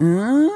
嗯。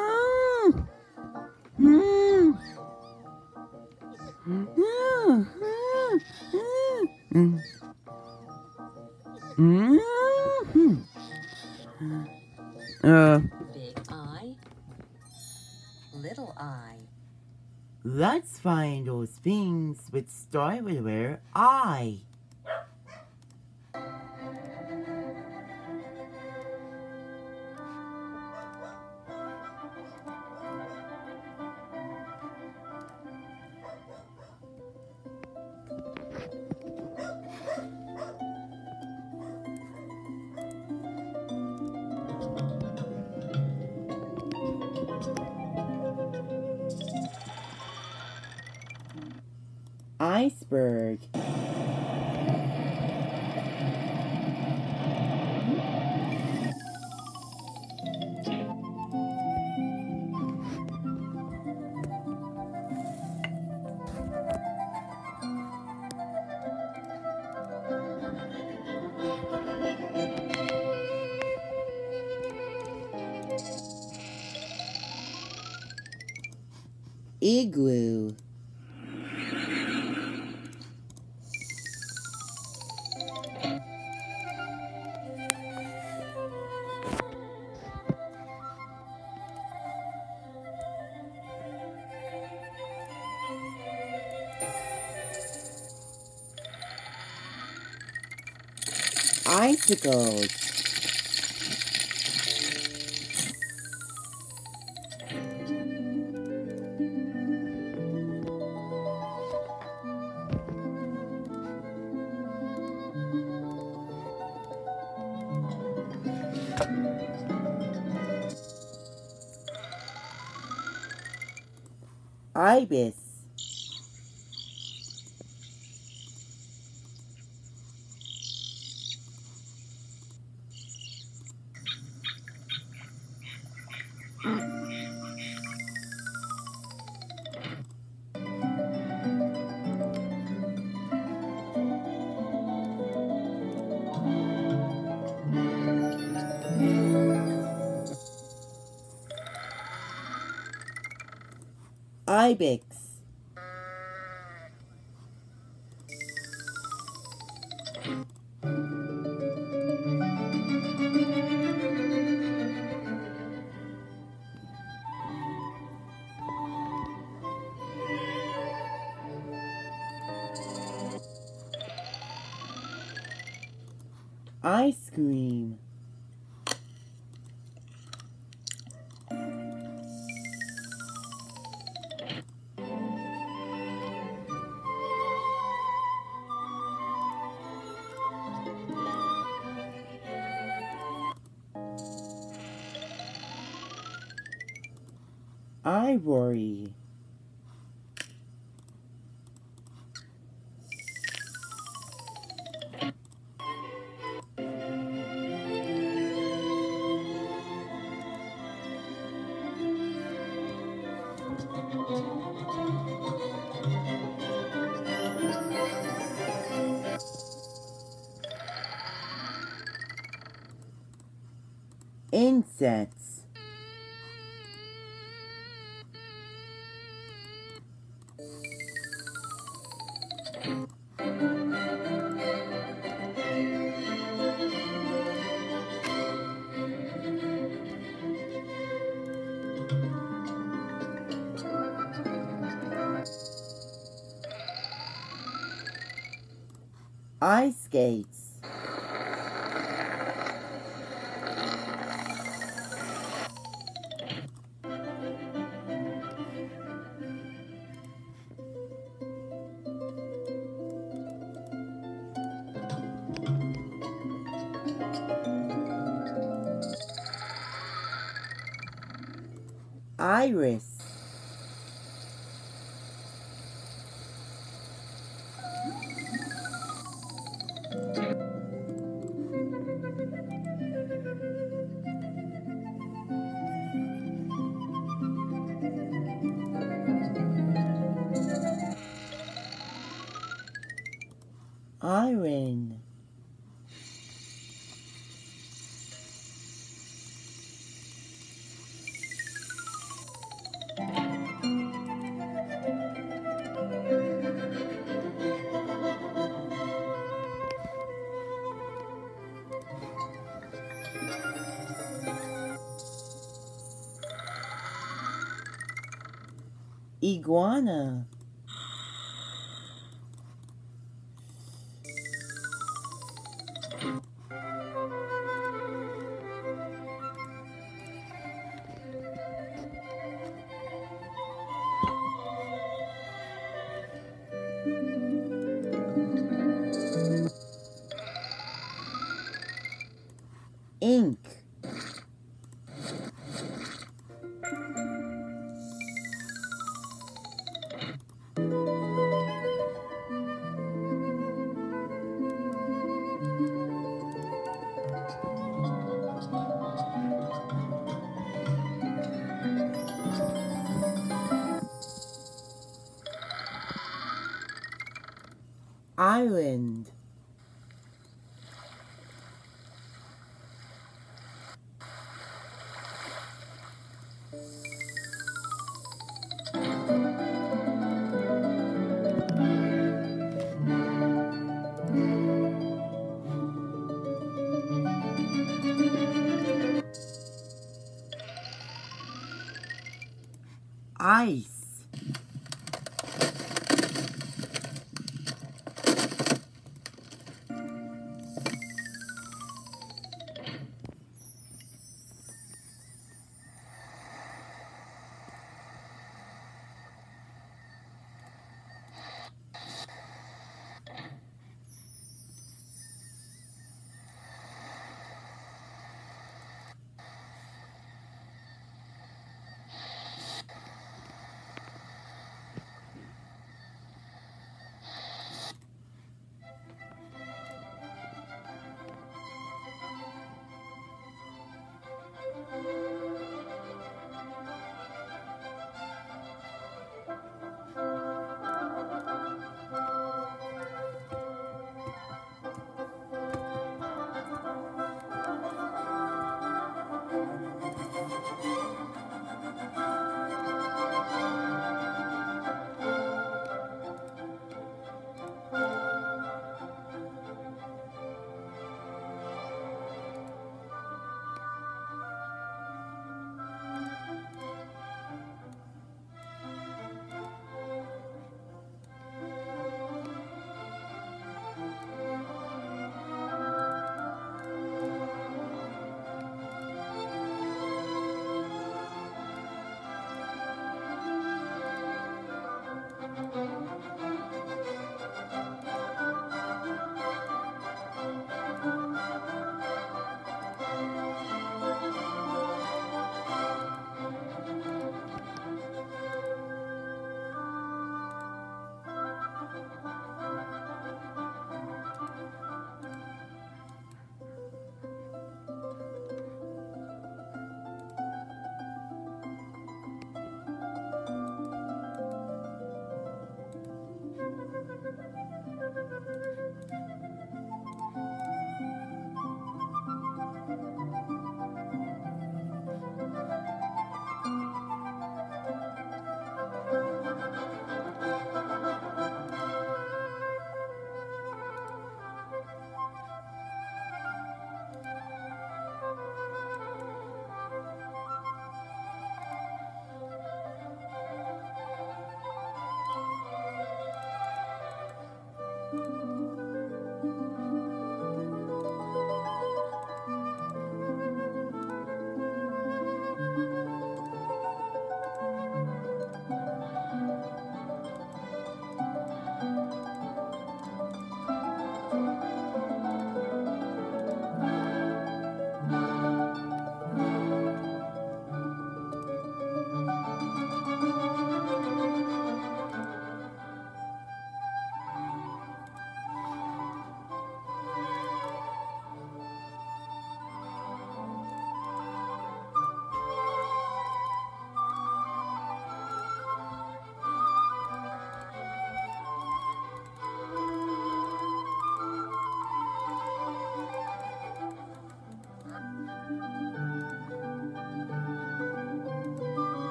Iceberg. Icicles. Ibis. Ibex. Ivory. Insects. iron. Iguana. Island.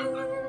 you.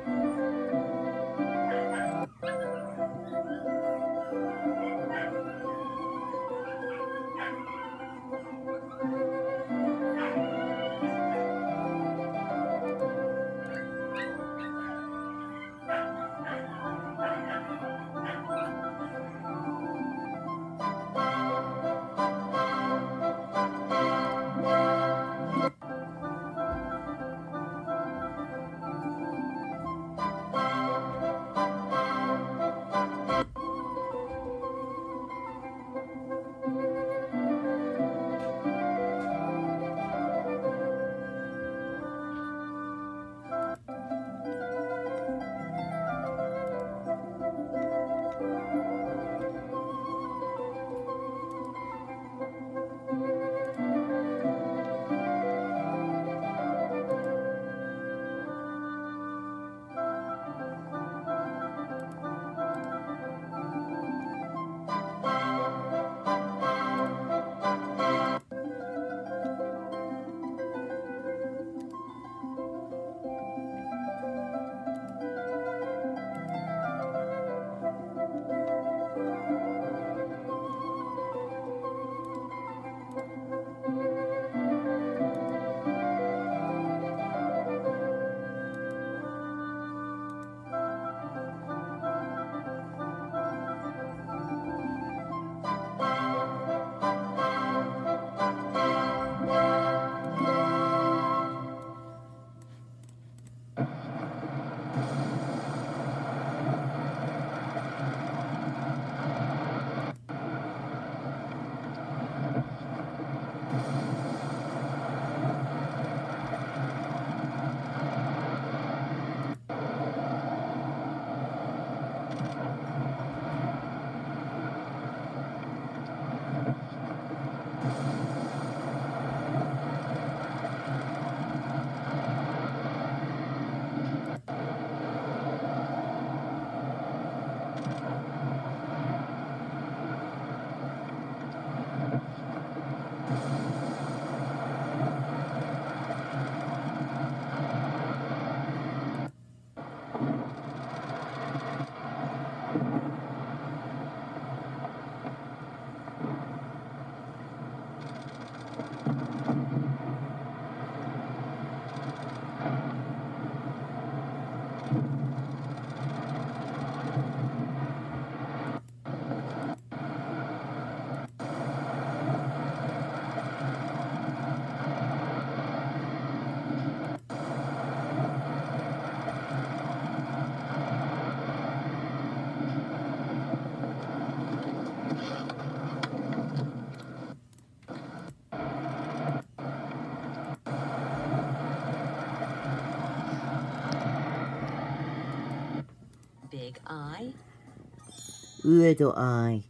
Little eye.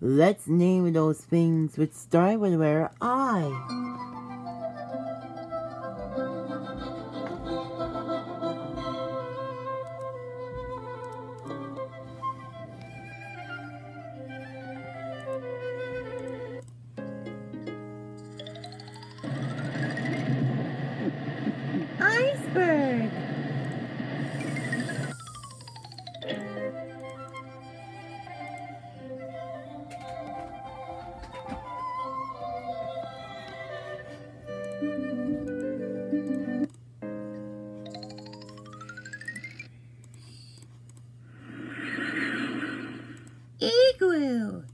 Let's name those things which start with the letter I. Igloo.